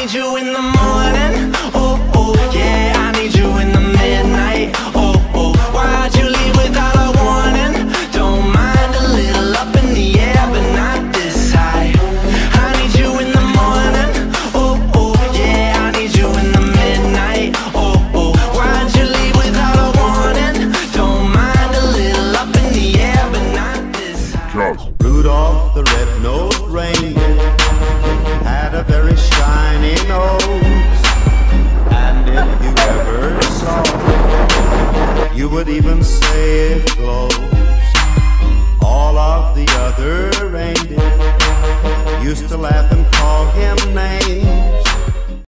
need you in the morning. Oh, oh, yeah I need you in the midnight. Oh, oh, why'd you leave without a warning? Don't mind a little up in the air But not this high. I need you in the morning. Oh, oh, yeah I need you in the midnight. Oh, oh, why'd you leave without a warning? Don't mind a little up in the air But not this high. Rudolph the red-nosed reindeer. would even say it glows. All of the other reindeer used to laugh and call him names.